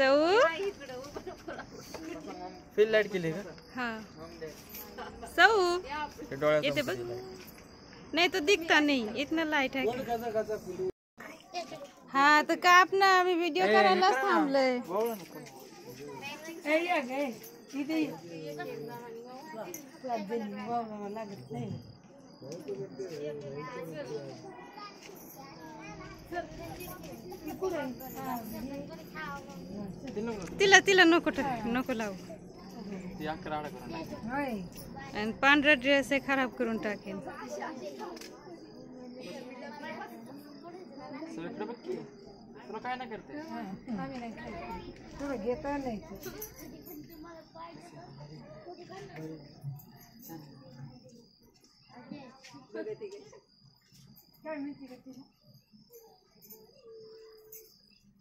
सौ fill light केली का हा। सौ येते बघ नहीं तो दिखता नहीं इतना लाइट है। क्या? हाँ तो का अपना अभी वीडियो करायलाच थांबलंय तिला तिला नको नको लावू. आणि पांढरा ड्रेस आहे खराब करून टाकेन. सगळीकडे बघ की. तुला काय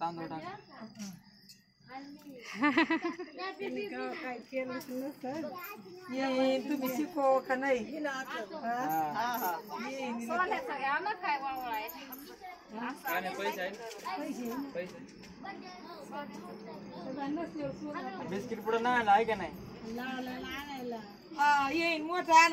नाही करते तांदूळ टाक तुम्ही शिकव का नाही काय बिस्किट पुढे नाही आला आहे का नाही येईन मोठा आण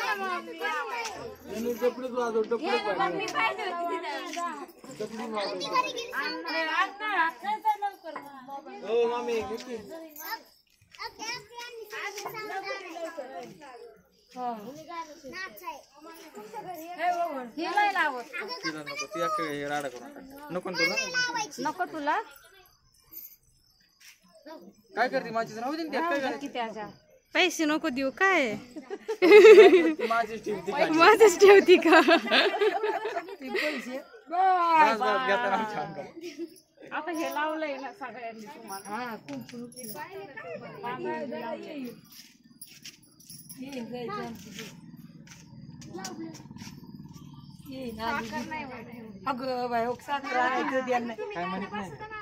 आल्यात तुमच्या हा, घे. मामी हो मामी घे की. तिला नको ती अख्खं हे राडा करून टाक. नको ना तुला नको तुला काय करते माझी राहू दे ना त्यात, काय करायचं? पैसे नको देऊ काय काय माझच ठेवती का. आता हे लावलंय ना सगळ्यांनी तुम्हाला. अगं बाय साखर आणायचं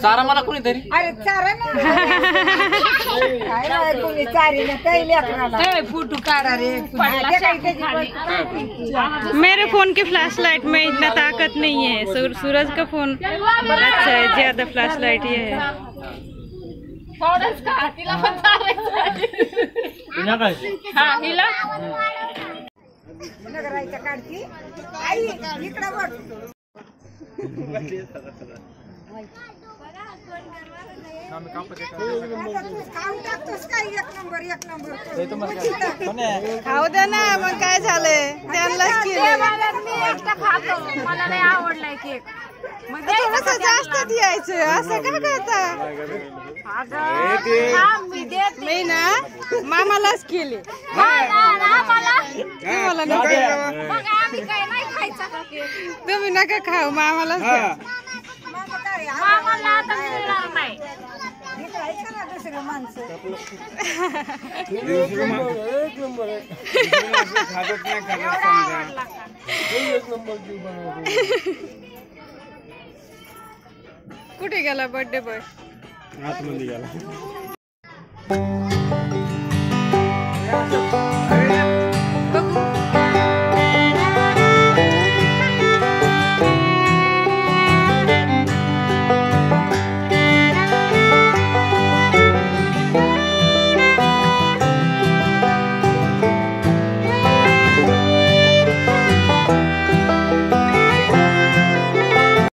चारा मला कोणीतरी अरे चारा ना. काय नाही कोणी चारी ना काही लेकराला फ़ोटो काढा रे. त्याची मेरे फ़ोन की फ्लैश लाइट में इतना ताकत नहीं है. सूर, सूरज का फ़ोन अच्छा है ज़्यादा फ्लैश लाइट ये है. नगरायच्या काढती आई इकडं खाऊ दे ना मग काय झालंय? त्यांना मला नाही आवडलाय केक. जास्त द्यायचं असं का करता? मी ना मामालाच केले. तुम्ही नका खाऊ. मामालाच ना दुसरं माणसं कुठे गेला बर्थडे बॉय आतमध्ये गेला.